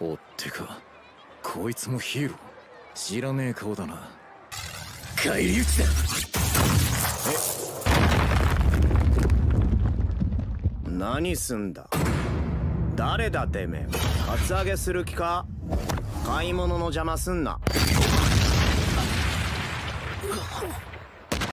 おってかこいつもヒーロー。知らねえ顔だな。返り討ちだ。何すんだ？誰だてめえ？カツアゲする気か？買い物の邪魔すんな。